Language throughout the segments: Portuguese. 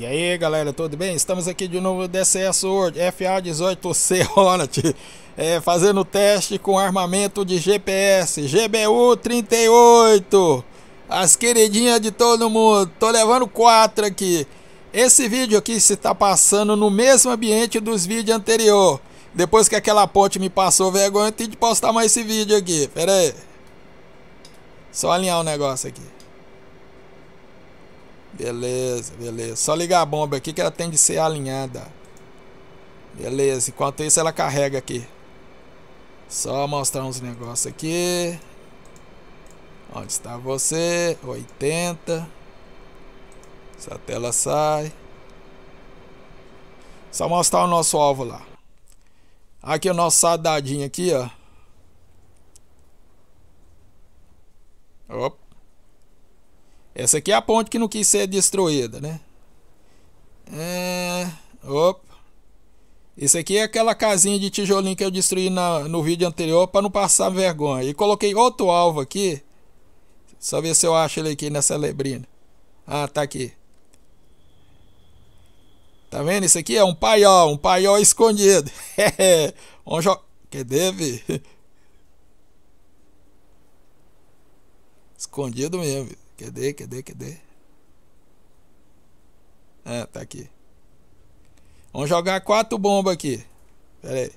E aí galera, tudo bem? Estamos aqui de novo no DCS World FA18C Hornet é, Fazendo teste com armamento de GPS GBU 38 As queridinhas de todo mundo Tô levando quatro aqui. Esse vídeo aqui se está passando no mesmo ambiente dos vídeos anterior. Depois que aquela ponte me passou vergonha Eu tenho de postar mais esse vídeo aqui. Pera aí. Só alinhar o negócio aqui Beleza, beleza. Só ligar a bomba aqui que ela tem de ser alinhada. Beleza, enquanto isso ela carrega aqui. Só mostrar uns negócios aqui. Onde está você? 80. Essa tela sai. Só mostrar o nosso alvo lá. Aqui o nosso soldadinho aqui, ó. Opa. Essa aqui é a ponte que não quis ser destruída, né? É... Opa. Esse aqui é aquela casinha de tijolinho que eu destruí na, no vídeo anterior para não passar vergonha. E coloquei outro alvo aqui. Só ver se eu acho ele aqui nessa lebrina. Ah, tá aqui. Tá vendo? Isso aqui é um paiol, um paiol escondido. Vamos jogar. Cadê, Escondido mesmo. Cadê, cadê, cadê? Ah, tá aqui. Vamos jogar quatro bombas aqui. Pera aí.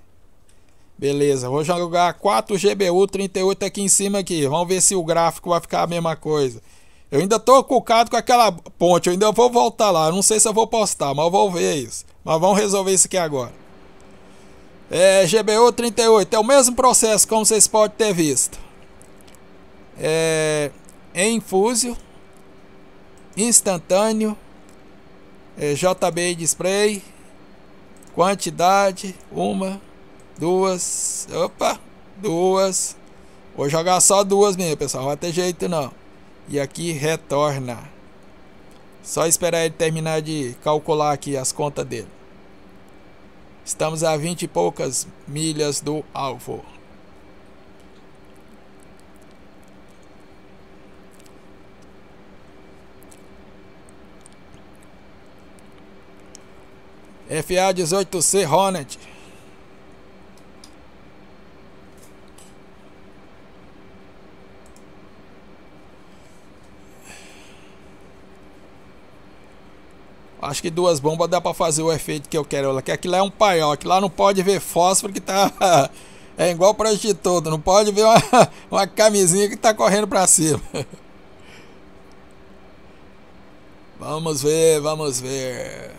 Beleza, vou jogar 4 GBU 38 aqui em cima aqui. Vamos ver se o gráfico vai ficar a mesma coisa. Eu ainda tô cucado com aquela ponte, eu ainda vou voltar lá. Eu não sei se eu vou postar, mas eu vou ver isso. Mas vamos resolver isso aqui agora. É, GBU 38, é o mesmo processo como vocês podem ter visto. É, em infusio, instantâneo, é, JB Display, quantidade, uma, duas, opa, duas, vou jogar só duas mesmo, pessoal, não vai ter jeito não. E aqui retorna. Só esperar ele terminar de calcular aqui as contas dele. Estamos a 20 e poucas milhas do alvo. FA-18C Hornet. Acho que duas bombas dá pra fazer o efeito que eu quero. Que aquilo é um paiol. Aquilo lá não pode ver fósforo que tá... É igual pra de todo. Não pode ver uma, uma camisinha que tá correndo pra cima. Vamos ver, vamos ver.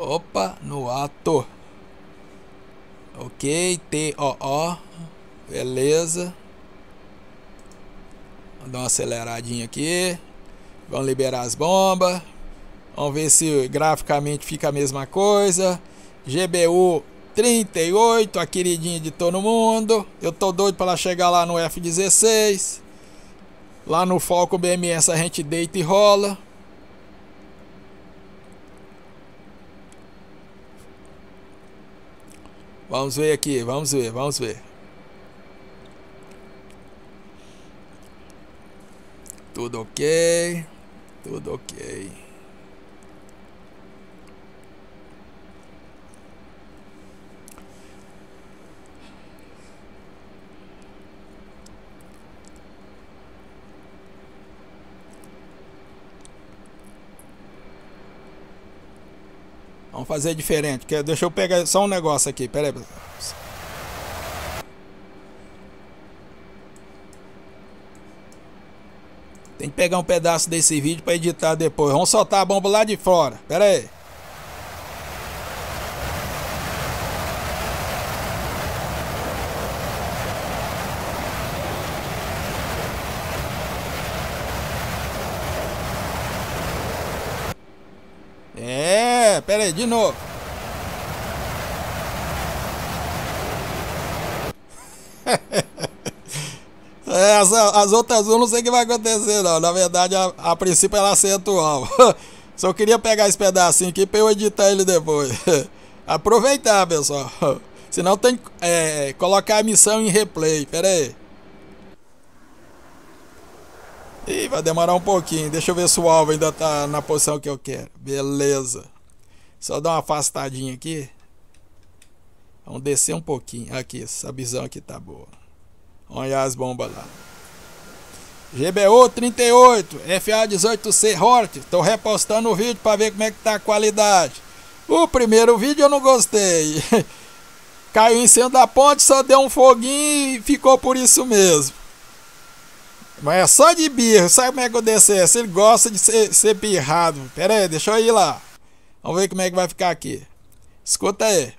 Opa, no ato. Ok, T-O-O. Beleza. Vamos dar uma aceleradinha aqui. Vamos liberar as bombas. Vamos ver se graficamente fica a mesma coisa. GBU 38, a queridinha de todo mundo. Eu tô doido para chegar lá no F16. Lá no Foco BMS a gente deita e rola. Vamos ver aqui, vamos ver, vamos ver. Tudo ok. Tudo ok. Vamos fazer diferente. Que, deixa eu pegar só um negócio aqui. Pera aí. Tem que pegar um pedaço desse vídeo para editar depois. Vamos soltar a bomba lá de fora. Pera aí. Pera aí, de novo. é, as, as outras eu não sei o que vai acontecer não. Na verdade, a, a princípio ela acerta o alvo. Só queria pegar esse pedacinho aqui para eu editar ele depois. Aproveitar, pessoal. Senão tem que é, colocar a missão em replay. Pera aí. Ih, vai demorar um pouquinho. Deixa eu ver se o alvo ainda tá na posição que eu quero. Beleza. Só dar uma afastadinha aqui. Vamos descer um pouquinho. Aqui, essa visão aqui tá boa. Olha as bombas lá. GBU 38, FA 18C Hort. Tô repostando o vídeo para ver como é que tá a qualidade. O primeiro vídeo eu não gostei. Caiu em cima da ponte, só deu um foguinho e ficou por isso mesmo. Mas é só de birra, sabe como é que eu descer? Se ele gosta de ser, ser birrado. Pera aí, deixa eu ir lá. Vamos ver como é que vai ficar aqui. Escuta aí.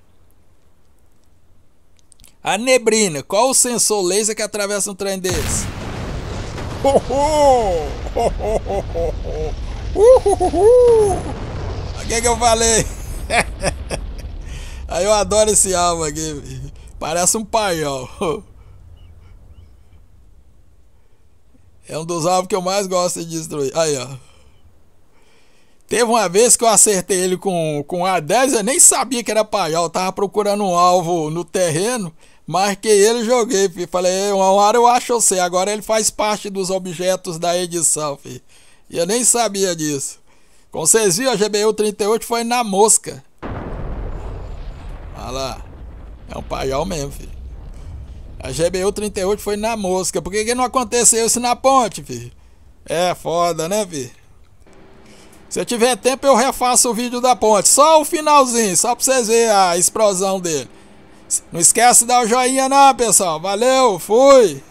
A neblina, qual o sensor laser que atravessa um trem desse? O que, que eu falei? Aí eu adoro esse álbum aqui. Parece um paiol. É um dos alvos que eu mais gosto de destruir. Aí, ó. Teve uma vez que eu acertei ele com, com A10, eu nem sabia que era paiol. Eu tava procurando um alvo no terreno, marquei ele e joguei. Filho. Falei, uma hora eu acho você. Agora ele faz parte dos objetos da edição, filho. E eu nem sabia disso. Como vocês viram, a GBU 38 foi na mosca. Olha lá. É um paiol mesmo, filho. A GBU 38 foi na mosca. Por que, que não aconteceu isso na ponte, filho? É foda, né, filho? Se eu tiver tempo, eu refaço o vídeo da ponte. Só o finalzinho, só pra vocês verem a explosão dele. Não esquece de dar o joinha não, pessoal. Valeu, fui!